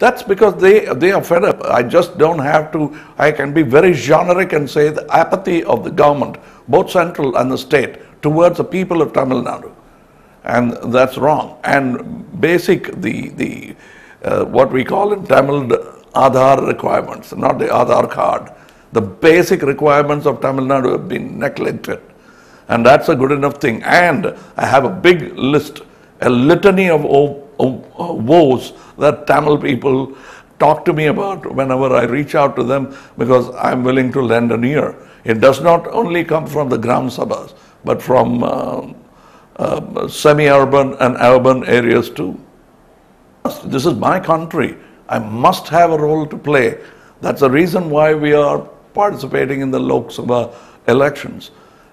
That's because they, they are fed up. I just don't have to, I can be very generic and say the apathy of the government, both central and the state, towards the people of Tamil Nadu. And that's wrong. And basic, the, the uh, what we call in Tamil Aadhaar requirements, not the Aadhaar card, the basic requirements of Tamil Nadu have been neglected. And that's a good enough thing. And I have a big list, a litany of woes that Tamil people talk to me about whenever I reach out to them because I'm willing to lend an ear. It does not only come from the Gram Sabhas, but from uh, uh, semi-urban and urban areas too. This is my country. I must have a role to play. That's the reason why we are participating in the Lok Sabha elections.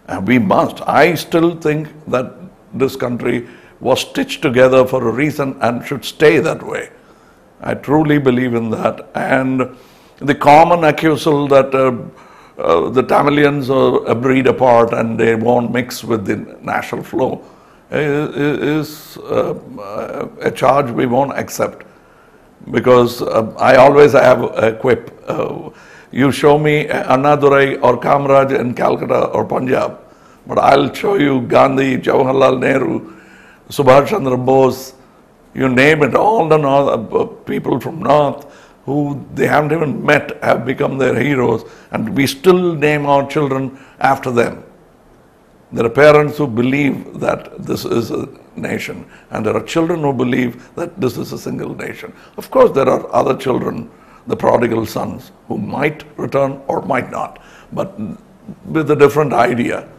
And we must. I still think that this country was stitched together for a reason and should stay that way. I truly believe in that. And the common accusal that uh, uh, the Tamilians are a breed apart and they won't mix with the national flow is, is uh, a charge we won't accept. Because uh, I always have a quip. Uh, you show me Annadurai or Kamraj in Calcutta or Punjab, but I'll show you Gandhi, Jawaharlal Nehru, Subhash Chandra Bose, you name it, all the north, uh, people from North who they haven't even met have become their heroes, and we still name our children after them. There are parents who believe that this is a nation, and there are children who believe that this is a single nation. Of course, there are other children, the prodigal sons, who might return or might not, but with a different idea.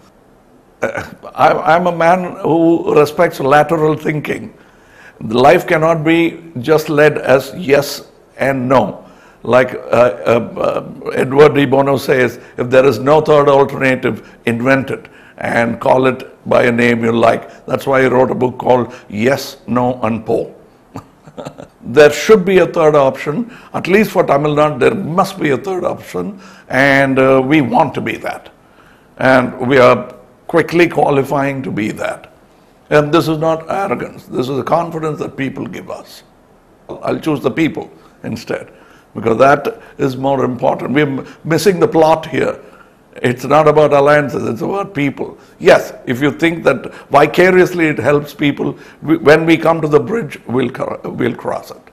I, am a man who respects lateral thinking. Life cannot be just led as yes and no. Like uh, uh, uh, Edward de Bono says, if there is no third alternative, invent it and call it by a name you like. That's why he wrote a book called Yes, No and Po. there should be a third option, at least for Tamil Nadu, there must be a third option, and uh, we want to be that. And we are quickly qualifying to be that. And this is not arrogance, this is a confidence that people give us. I'll choose the people instead, because that is more important. We're missing the plot here. It's not about alliances, it's about people. Yes, if you think that vicariously it helps people, when we come to the bridge, we'll, we'll cross it.